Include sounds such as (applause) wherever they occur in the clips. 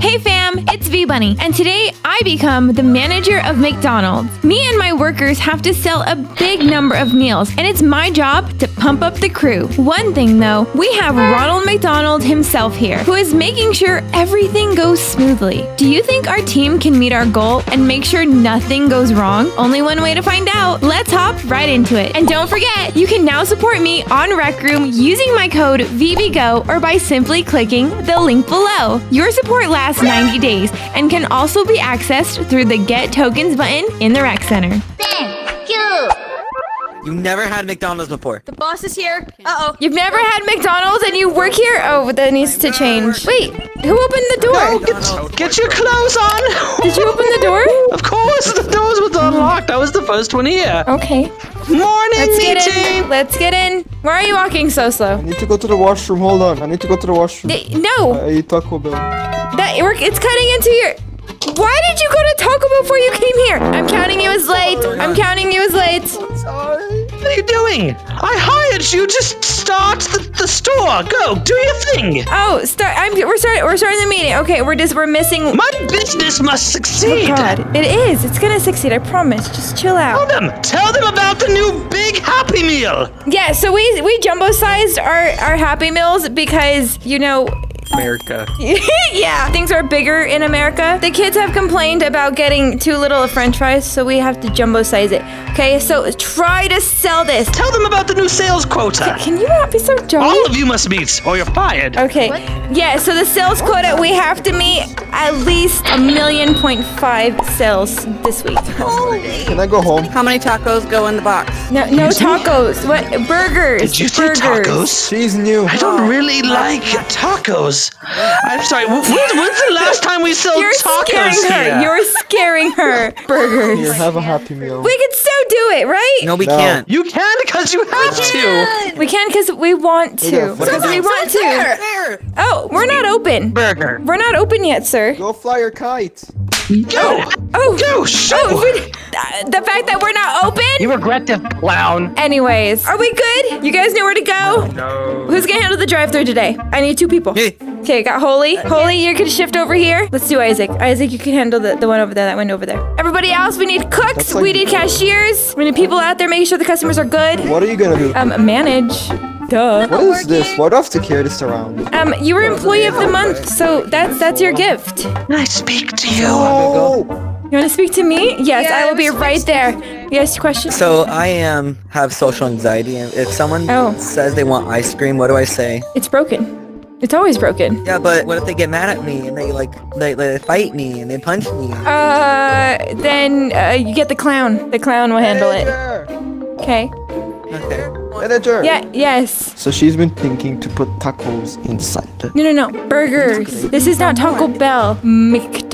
Hey fam, it's V Bunny, and today I become the manager of McDonald's. Me and my workers have to sell a big number of meals, and it's my job to pump up the crew. One thing though, we have Ronald McDonald himself here, who is making sure everything goes smoothly. Do you think our team can meet our goal and make sure nothing goes wrong? Only one way to find out. Let's hop right into it. And don't forget, you can now support me on Rec Room using my code VBGO or by simply clicking the link below. Your support lasts 90 days and can also be accessed through the Get Tokens button in the Rec Center. Thank you. You never had McDonald's before. The boss is here. Uh oh. You've never had McDonald's and you work here? Oh, that needs to change. Wait, who opened the door? McDonald's. Get your clothes on! Did you open the door? (laughs) Of course, the doors was unlocked. I was the first one here. Okay. Morning Let's meeting! get in. Let's get in. Why are you walking so slow? I need to go to the washroom. Hold on. I need to go to the washroom. D- no, I ate Taco Bell. That work. It's cutting into your. Why did you go to Taco Bell before you came here? I'm counting you as late. I'm counting you as late. Sorry. What are you doing? I hired you to s- start the, the store. Go, do your thing. Oh, start. I'm. We're starting. We're starting the meeting. Okay, we're just. We're missing. My business must succeed. Oh. God, it is. It's gonna succeed. I promise. Just chill out. Tell them. Tell them about the new Big Happy Meal. Yeah. So we we jumbo sized our our Happy Meals because you know America. (laughs) yeah, things are bigger in America. The kids have complained about getting too little of french fries, so we have to jumbo size it. Okay, so try to sell this. Tell them about the new sales quota. Can you not be so jolly? All of you must meet, or you're fired. Okay, yeah, so the sales quota, we have to meet at least a million point five sales this week. Can I go home? How many tacos go in the box? No, no tacos. What? Burgers. Did you say tacos? She's new. I don't really like tacos. I'm sorry. wh- When's, when's the last (laughs) time we sold You're scaring tacos her. here? You're scaring her. Here, Burgers. have a Happy Meal. We can still do it, right? No, we No. can't. You can because you have to. We can because we want to. Yeah, Because we want to. Oh, we're not open. Burger. We're not open yet, sir. Go fly your kite. Go. Oh, Go. Show. oh, we- the fact that we're not open. You regret this, clown. Anyways, are we good? You guys know where to go? No. Who's gonna handle the drive-through today? I need two people. Me. Okay, got Holy. Holy, you can shift over here. Let's do Isaac. Isaac, you can handle the, the one over there, that one over there. Everybody else, we need cooks. Like- we need cashiers. We need people out there making sure the customers are good. What are you gonna do? Um, manage. Duh. What is this? Why do I have to carry this around? Um, you were employee of the month, so that's that's your gift. Can I speak to you? You want to speak to me? Yes, I will be right there. Yes, question. So I um have social anxiety, and if someone Oh. says they want ice cream, what do I say? It's broken. It's always broken. Yeah, but what if they get mad at me and they like they, they fight me and they punch me? Uh, then uh, you get the clown. The clown will handle it. Okay. Okay. Manager! Yeah. Yes. So she's been thinking to put tacos inside. No, no, no. Burgers. This is not Taco Bell.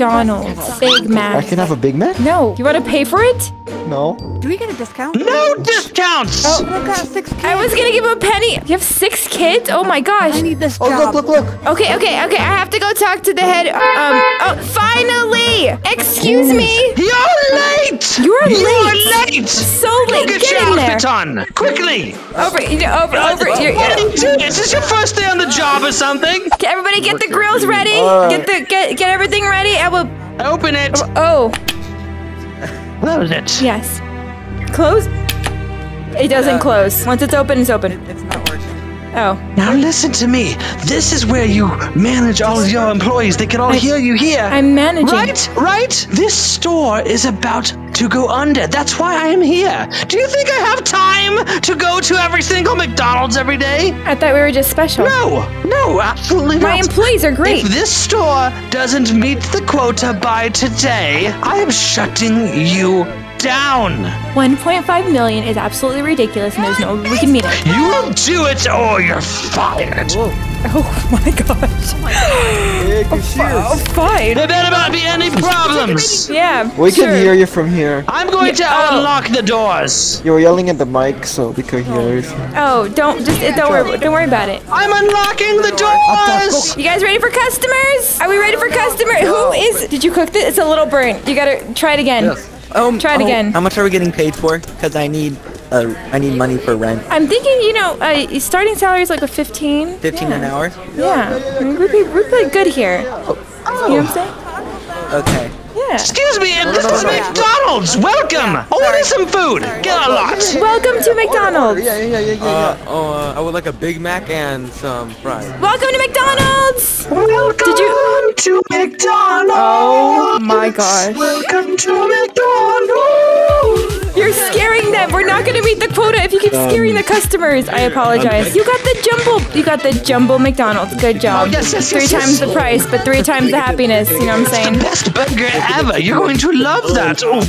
McDonald's. Big Mac. I can have a Big Mac? No. You want to pay for it? No. Do we get a discount? No discounts. Oh. I've got six kids. I was gonna give him a penny. You have six kids? Oh my gosh. I need this job. Oh, look, look, look! Okay, okay, okay. I have to go talk to the head. Um. Oh, finally. Excuse me. You're late. You're late! You're late. late. So Go late. get, Get your in there. outfit on quickly. Over, you know, over, over. You're, What are you doing? Is this your first day on the job or something? Okay, everybody, get the grills ready. Alright. Get the get get everything ready. I will. Open it. Oh, Close it. yes. Close. It doesn't close. Once it's open, it's open. It's not working. Oh, Now listen to me. This is where you manage all of your employees. They can all I- hear you here. I'm managing. Right, right. This store is about to go under. That's why I am here. Do you think I have time to go to every single McDonald's every day? I thought we were just special. No, no, absolutely My not. My employees are great. If this store doesn't meet the quota by today, I am shutting you down. 1.5 million is absolutely ridiculous, and there's no way we can meet it. You will do it or you're fired. Oh my gosh. Hey, Oh, cheers! fine. There better not be any problems. Yeah. We sure. can hear you from here. I'm going to Yeah, oh. unlock the doors. You were yelling at the mic, so we could hear everything. Oh, don't just don't worry. Don't worry about it. I'm unlocking the doors. You guys ready for customers? Are we ready for customer? Who is? Did you cook this? It's a little burnt. You gotta try it again. Oh, Try it oh, again. How much are we getting paid for? Because I need uh, I need money for rent. I'm thinking, you know, uh, starting salary is like a 15. 15 yeah. an hour. Yeah, I mean, we pay, we pay good here. You know what I'm saying? Okay. Yeah. Excuse me, this is McDonald's. Welcome. Order some food. Get a lot. Welcome to McDonald's. Yeah, yeah, yeah, yeah, Uh, yeah. oh, uh, I would like a Big Mac and some fries. Welcome to McDonald's. Welcome Did you- to McDonald's. Oh my gosh. Welcome to McDonald's. You're scaring them. We're not gonna meet the quota if you keep scaring the um, customers. I apologize. You got the jumbo. You got the jumbo McDonald's. Good job. Oh, yes, yes, Three yes, yes. times the price, but three times the happiness. You know what I'm saying? Best burger ever. You're going to love that. Oh,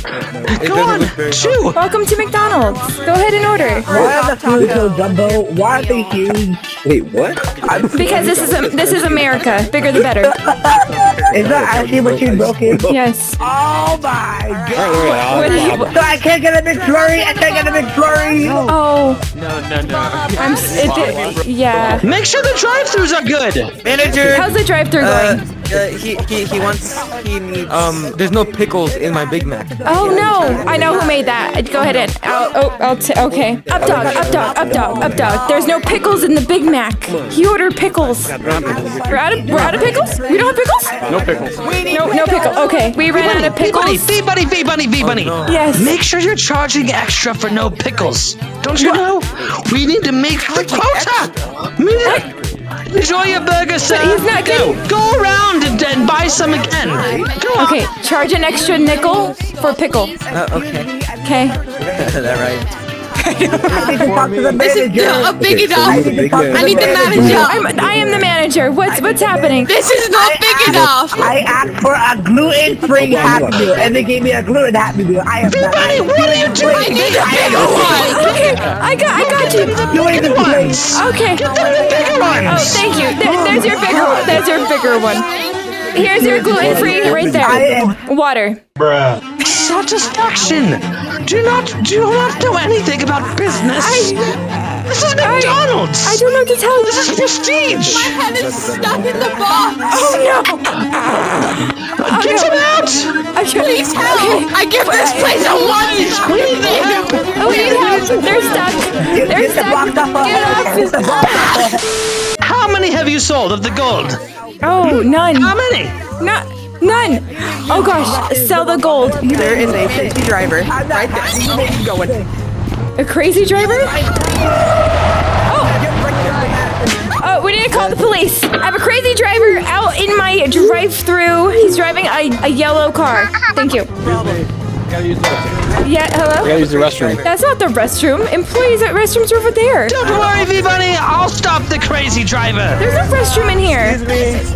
go on, chew. Welcome to McDonald's. Go ahead and order. Why are the food so jumbo? Why are they huge? Wait, what? Because this is a, this is America. Bigger the better. Is that actually what you broke in? Yes. Oh my god! What do you- So I can't get a McFlurry. I can't get a McFlurry. oh, No, no, no. I'm. s- It, it, yeah. Make sure the drive-throughs are good. Manager! How's the drive-through Uh, going? Uh, he, he, he wants, he needs... Um, there's no pickles in my Big Mac. Oh no! I know who made that. Go ahead and. I'll, oh, I'll t- okay. Up dog, up dog, up dog, up dog. There's no pickles in the Big Mac. He ordered pickles. We're out of we're out of pickles. We don't have pickles. No pickles. No, no pickle. Okay, we ran out of V bunny, pickles. V bunny, V bunny, V bunny. Yes. Make sure you're charging extra for no pickles. Don't you know? We need to make the quota. We need- Enjoy your burger, sir. he's not Go, getting- go around and, and buy some again. Go on. Okay, charge an extra nickel for pickle. Uh, okay. Okay. (laughs) that right. I need to talk to the manager. Not big enough. I need to I need the manager. I'm I am the manager. What's what's happening? This is not big enough. I asked for a gluten-free Happy Meal, and they gave me a gluten Happy Meal. I am not. Bunny, what are you doing? I need a bigger one. Okay, I got I got you. doing the place. Okay. Get The bigger ones. Oh, thank you. There, there's your bigger one. There's your bigger one. Here's your gluten free right there. Water. Bruh. Satisfaction. Do not, do not know anything about business. this is McDonald's. I don't know what to tell you. This is prestige. My head is stuck in the box. Oh no! Get oh, him out. Okay. Please help. I give this place a one. We need the help. Oh, we need help. They're stuck. They're Get the box stuck. off Get her. Get the off. box off of her. How many have you sold of the gold? Oh, none. How many? Not none. Oh gosh, sell the gold. There is a crazy driver right there. He's going. A crazy driver? Oh. Oh, we need to call the police. I have a crazy driver out in my drive-through. He's driving a, a yellow car. Thank you. Yeah, hello? We Gotta use the restroom. That's not the restroom. Employees at restrooms are over there. Don't worry, V-Bunny. I'll stop the crazy driver. There's no restroom in here. Excuse me.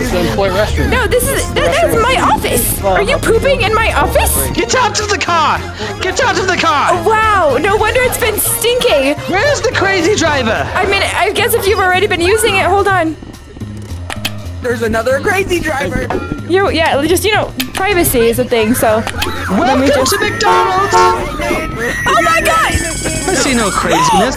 It's the employee restroom. No, this is that, that's my office. Are you pooping in my office? Get out of the car. Get out of the car. Oh, wow, no wonder it's been stinking. Where's the crazy driver? I mean, I guess if you've already been using it, hold on. There's another crazy driver. You, yeah, just you know, privacy is a thing. So, Welcome to McDonald's. oh my god, I see no craziness.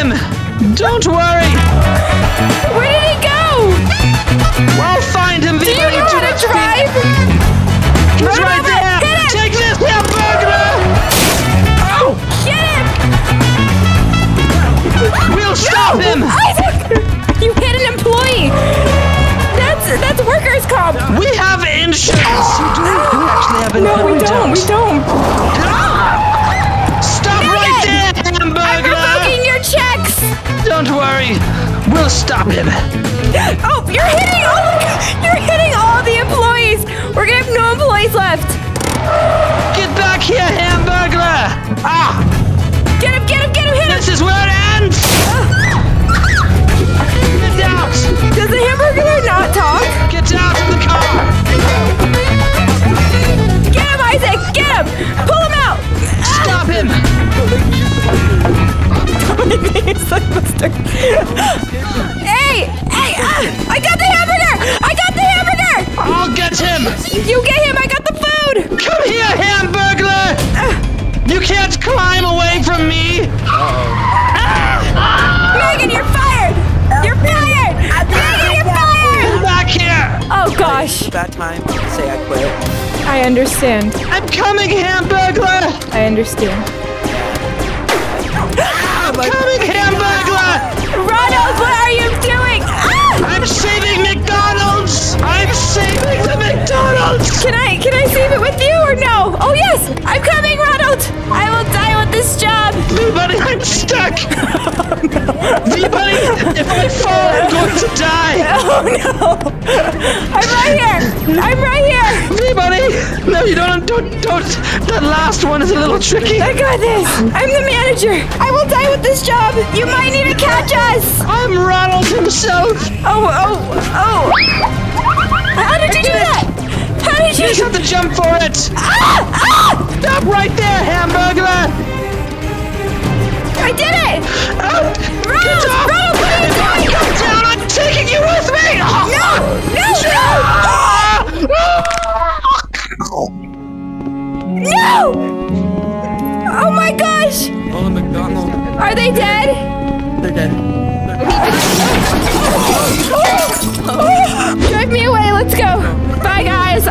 Him. Don't worry. Where did he go? We'll find him. Do you know how to drive? He's Run right there. hit him. Take this, yeah, burglar. Oh, get him! We'll stop him. Isaac! You hit an employee! That's that's workers' comp! We have insurance. Stop him. Oh, you're hitting all the, you're hitting all the employees! We're gonna have no employees left! Get back here, hamburger. Ah, I understand. I'm coming, Hamburglar! I understand. I'm coming, Hamburglar! Ronald, what are you doing? Ah! I'm saving McDonald's! I'm saving the McDonald's! Can I can I save it with you or no? Oh yes, I'm coming, Ronald. I will die with this job. V-Buddy, I'm stuck! (laughs) V-Buddy, if I fall, I'm going to die! (laughs) Oh no! I'm right here. I'm right here. V-Buddy! No, you don't, don't, don't! That last one is a little tricky! I got this. I'm the manager. I will die with this job. You might need to catch us. I'm Ronald himself! Oh oh oh! How did you do that? How did You you? just have to jump for it! Ah! Ah! Stop right there, Hamburglar!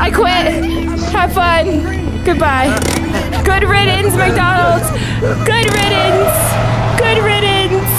I quit. Have fun. Goodbye. Good riddance, McDonald's. Good riddance. Good riddance.